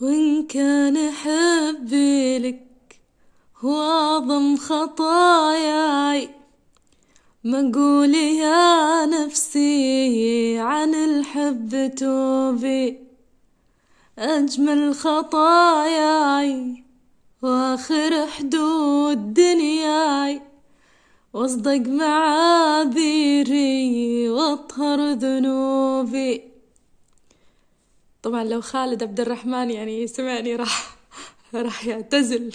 وإن كان حبي لك هو أعظم خطاياي. ما قولي يا نفسي عن الحب توبي. أجمل خطاياي وآخر حدود دنياي. واصدق معاذيري واطهر ذنوبي. طبعا لو خالد عبد الرحمن يعني سمعني راح راح يعتزل.